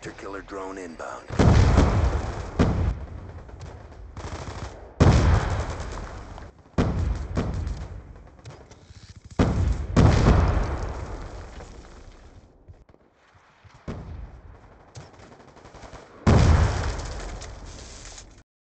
Hunter-killer drone inbound.